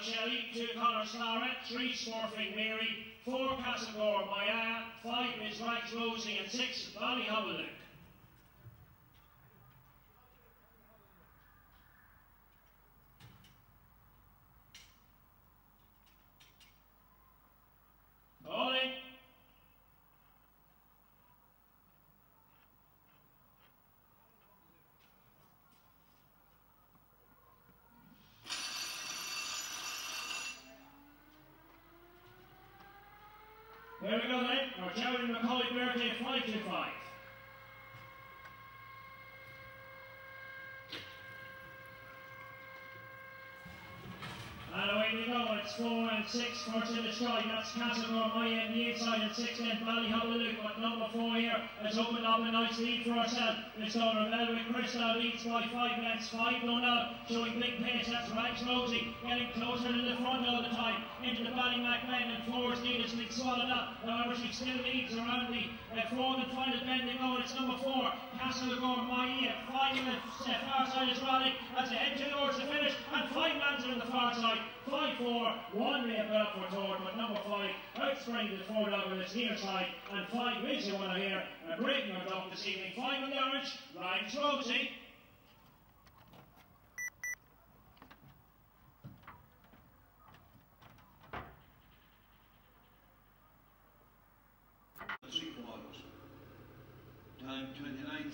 Shelley, two Connors Clara, three Smurfing Mary, four Castlegore Maya, five is Rags Rosie, and six Ballyhobblick. Calling. There we go then, our Jerry McCoy birthday 525. And away we go, it's four and six for to the stride. That's Castlemore, my end, the inside, and six then Ballyhobblick, but number four here has opened up a nice lead for herself. It's going Rebel with Crystal leads by five lengths, five no now, showing big pace. That's Rags Rosie getting closer to the front all the time, into the Ballymac bend, and four's lead has been swallowed up. However, she still leads around the uh, fourth and final bend they go, it's number four, Castlegore, my at five in the uh, far side is rallying as they head towards the finish, and five lands are in the far side. Five four, one may have got up for Tord, but number five outspring the four dog on its near side, and five is the winner here, uh, briefing on top this evening. Final Norwich, The 12, see? Time 29,